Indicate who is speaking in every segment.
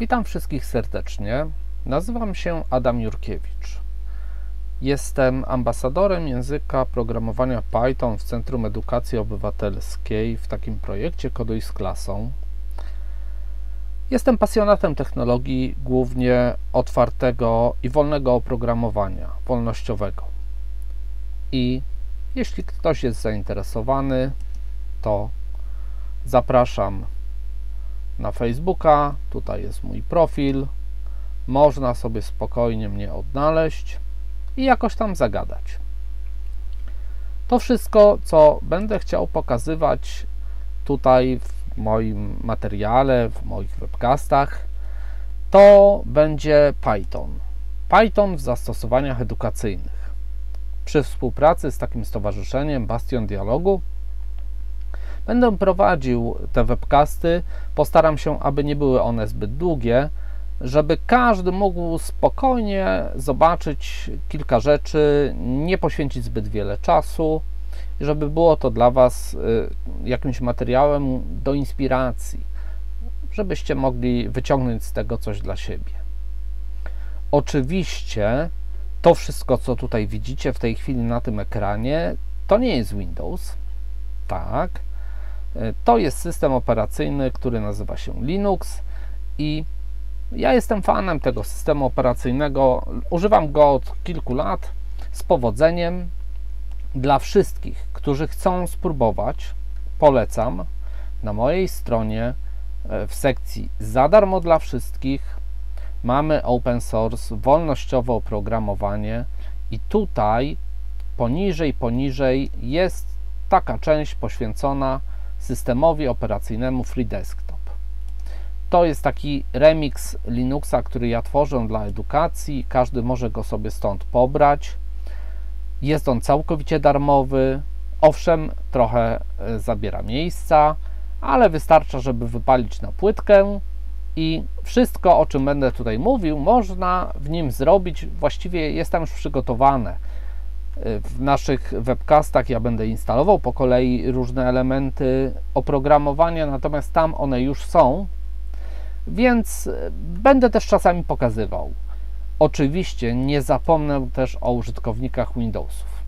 Speaker 1: Witam wszystkich serdecznie. Nazywam się Adam Jurkiewicz. Jestem ambasadorem języka programowania Python w Centrum Edukacji Obywatelskiej w takim projekcie Koduj z klasą. Jestem pasjonatem technologii, głównie otwartego i wolnego oprogramowania, wolnościowego. I jeśli ktoś jest zainteresowany, to zapraszam na Facebooka. Tutaj jest mój profil. Można sobie spokojnie mnie odnaleźć i jakoś tam zagadać. To wszystko, co będę chciał pokazywać tutaj w moim materiale, w moich webcastach, to będzie Python. Python w zastosowaniach edukacyjnych. Przy współpracy z takim stowarzyszeniem Bastion Dialogu Będę prowadził te webcasty. Postaram się, aby nie były one zbyt długie, żeby każdy mógł spokojnie zobaczyć kilka rzeczy, nie poświęcić zbyt wiele czasu, żeby było to dla Was y, jakimś materiałem do inspiracji, żebyście mogli wyciągnąć z tego coś dla siebie. Oczywiście to wszystko, co tutaj widzicie w tej chwili na tym ekranie, to nie jest Windows. Tak, to jest system operacyjny, który nazywa się Linux i ja jestem fanem tego systemu operacyjnego. Używam go od kilku lat z powodzeniem. Dla wszystkich, którzy chcą spróbować, polecam na mojej stronie e, w sekcji za darmo dla wszystkich mamy open source, wolnościowe oprogramowanie i tutaj poniżej, poniżej jest taka część poświęcona systemowi operacyjnemu Free Desktop. To jest taki remix Linuxa, który ja tworzę dla edukacji. Każdy może go sobie stąd pobrać. Jest on całkowicie darmowy. Owszem, trochę e, zabiera miejsca, ale wystarcza, żeby wypalić na płytkę i wszystko, o czym będę tutaj mówił, można w nim zrobić. Właściwie jest tam już przygotowane w naszych webcastach ja będę instalował po kolei różne elementy oprogramowania, natomiast tam one już są, więc będę też czasami pokazywał. Oczywiście nie zapomnę też o użytkownikach Windowsów.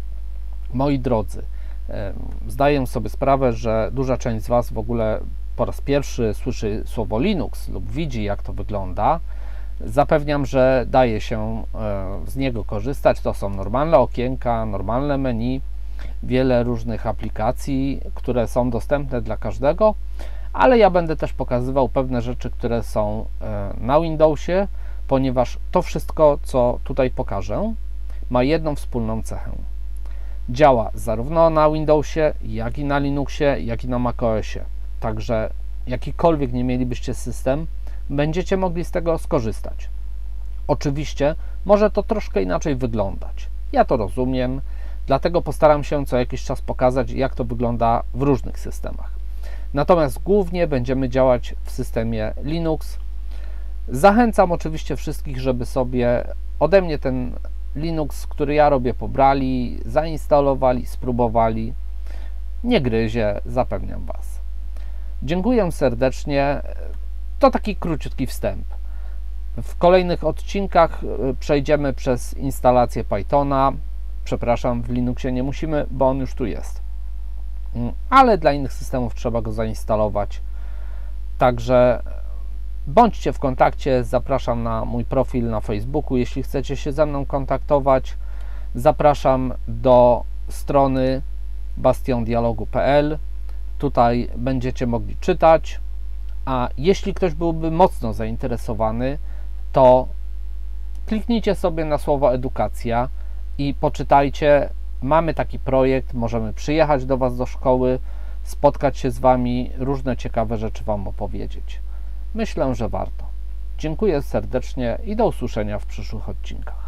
Speaker 1: Moi drodzy, zdaję sobie sprawę, że duża część z Was w ogóle po raz pierwszy słyszy słowo Linux lub widzi, jak to wygląda. Zapewniam, że daje się e, z niego korzystać. To są normalne okienka, normalne menu, wiele różnych aplikacji, które są dostępne dla każdego, ale ja będę też pokazywał pewne rzeczy, które są e, na Windowsie, ponieważ to wszystko, co tutaj pokażę, ma jedną wspólną cechę. Działa zarówno na Windowsie, jak i na Linuxie, jak i na macOSie. Także jakikolwiek nie mielibyście system, będziecie mogli z tego skorzystać. Oczywiście może to troszkę inaczej wyglądać. Ja to rozumiem, dlatego postaram się co jakiś czas pokazać, jak to wygląda w różnych systemach. Natomiast głównie będziemy działać w systemie Linux. Zachęcam oczywiście wszystkich, żeby sobie ode mnie ten Linux, który ja robię, pobrali, zainstalowali, spróbowali. Nie gryzie, zapewniam Was. Dziękuję serdecznie. To taki króciutki wstęp. W kolejnych odcinkach y, przejdziemy przez instalację Pythona. Przepraszam, w Linuxie nie musimy, bo on już tu jest. Mm, ale dla innych systemów trzeba go zainstalować. Także bądźcie w kontakcie. Zapraszam na mój profil na Facebooku. Jeśli chcecie się ze mną kontaktować, zapraszam do strony bastiondialogu.pl. Tutaj będziecie mogli czytać a jeśli ktoś byłby mocno zainteresowany, to kliknijcie sobie na słowo edukacja i poczytajcie. Mamy taki projekt, możemy przyjechać do Was do szkoły, spotkać się z Wami, różne ciekawe rzeczy Wam opowiedzieć. Myślę, że warto. Dziękuję serdecznie i do usłyszenia w przyszłych odcinkach.